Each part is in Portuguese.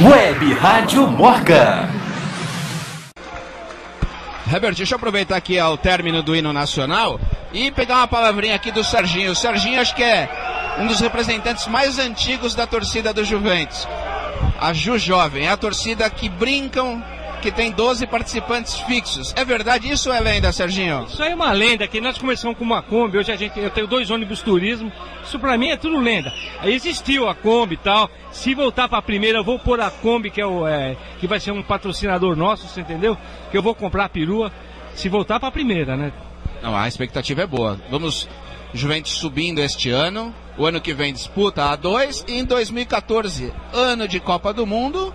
Web Rádio Morca. Herbert, deixa eu aproveitar aqui ao término do hino nacional e pegar uma palavrinha aqui do Serginho. O Serginho acho que é um dos representantes mais antigos da torcida do Juventus. A Ju Jovem, é a torcida que brincam que tem 12 participantes fixos. É verdade isso ou é lenda, Serginho? Isso aí é uma lenda, que nós começamos com uma Kombi, hoje a gente, eu tenho dois ônibus turismo, isso pra mim é tudo lenda. Existiu a Kombi e tal, se voltar pra primeira eu vou pôr a Kombi, que, é o, é, que vai ser um patrocinador nosso, você entendeu? Que eu vou comprar a perua, se voltar pra primeira, né? Não, a expectativa é boa. Vamos, Juventus subindo este ano, o ano que vem disputa a 2 e em 2014, ano de Copa do Mundo,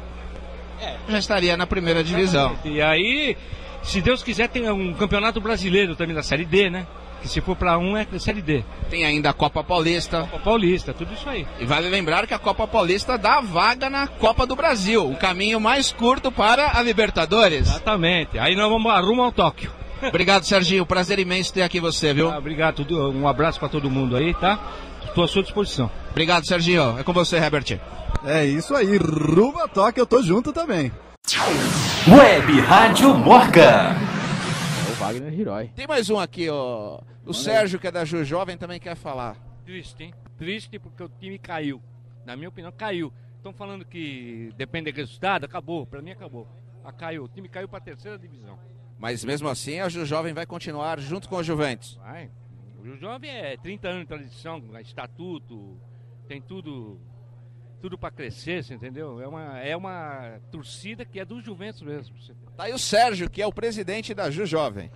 já estaria na primeira divisão. E aí, se Deus quiser, tem um campeonato brasileiro também da Série D, né? Que se for pra um é Série D. Tem ainda a Copa Paulista. Copa Paulista, tudo isso aí. E vale lembrar que a Copa Paulista dá vaga na Copa do Brasil, o caminho mais curto para a Libertadores. Exatamente. Aí nós vamos rumo ao Tóquio. Obrigado, Serginho. Prazer imenso ter aqui você, viu? Ah, obrigado, um abraço pra todo mundo aí, tá? Estou à sua disposição. Obrigado, Serginho. É com você, Herbert. É isso aí, rumo a toque, eu tô junto também. Web Rádio Morca. O Wagner Hiroi. Tem mais um aqui, ó. O Sérgio, que é da Ju Jovem, também quer falar. Triste, hein? Triste porque o time caiu. Na minha opinião, caiu. Estão falando que depende do resultado, acabou. Pra mim, acabou. Ah, caiu. O time caiu pra terceira divisão. Mas mesmo assim, a Ju Jovem vai continuar junto com o Juventus. Vai. O Jovem é 30 anos de tradição, estatuto, tem tudo tudo para crescer, você entendeu? É uma, é uma torcida que é do Juventus mesmo. Tá aí o Sérgio, que é o presidente da Ju Jovem.